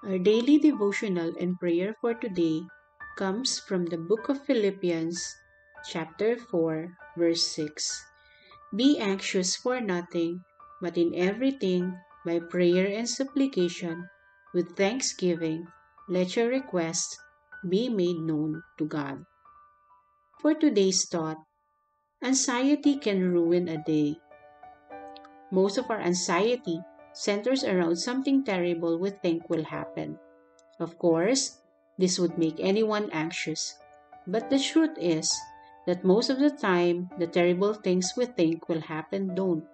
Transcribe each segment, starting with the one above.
Our daily devotional and prayer for today comes from the book of Philippians, chapter 4, verse 6. Be anxious for nothing, but in everything, by prayer and supplication, with thanksgiving, let your requests be made known to God. For today's thought, anxiety can ruin a day. Most of our anxiety centers around something terrible we think will happen. Of course, this would make anyone anxious. But the truth is that most of the time, the terrible things we think will happen don't.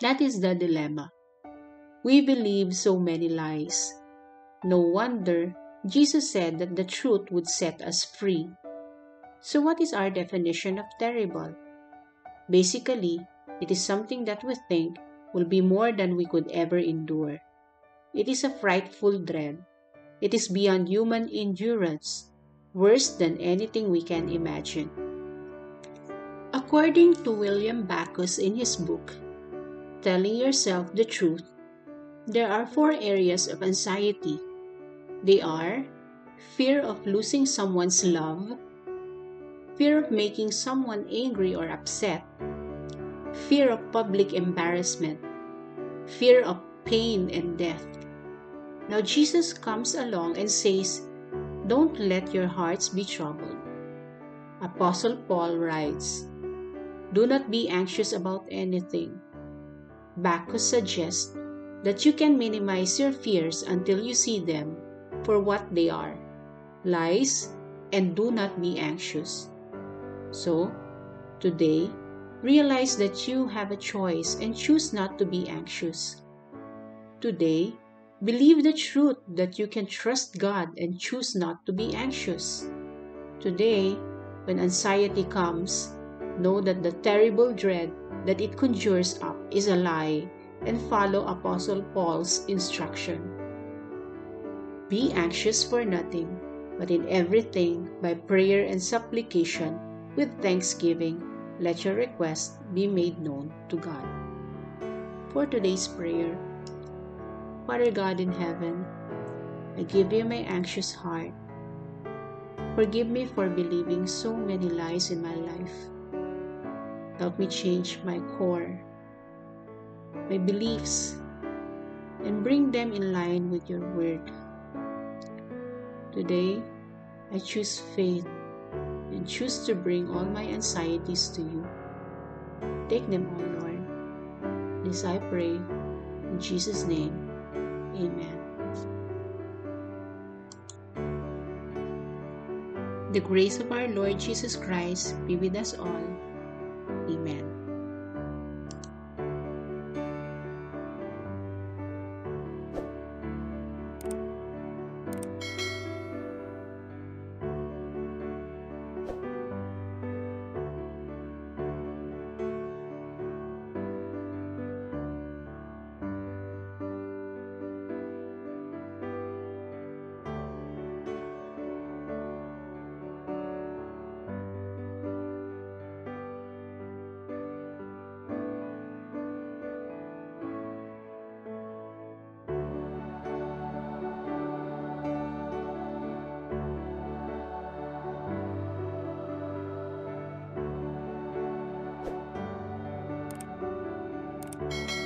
That is the dilemma. We believe so many lies. No wonder Jesus said that the truth would set us free. So, what is our definition of terrible? Basically, it is something that we think will be more than we could ever endure. It is a frightful dread. It is beyond human endurance, worse than anything we can imagine. According to William Backus in his book, Telling Yourself the Truth, there are four areas of anxiety. They are fear of losing someone's love, fear of making someone angry or upset, fear of public embarrassment, fear of pain and death. Now Jesus comes along and says, Don't let your hearts be troubled. Apostle Paul writes, Do not be anxious about anything. Backus suggests that you can minimize your fears until you see them for what they are lies, and do not be anxious. So, today, realize that you have a choice and choose not to be anxious. Today, believe the truth that you can trust God and choose not to be anxious. Today, when anxiety comes, know that the terrible dread that it conjures up is a lie and follow Apostle Paul's instruction. Be anxious for nothing, but in everything by prayer and supplication with thanksgiving let your request be made known to God. For today's prayer, Father God in heaven, I give you my anxious heart. Forgive me for believing so many lies in my life. Help me change my core, my beliefs, and bring them in line with your word. Today, I choose faith and choose to bring all my anxieties to you. Take them, O Lord. This I pray. In Jesus' name, Amen. The grace of our Lord Jesus Christ be with us all. Amen. You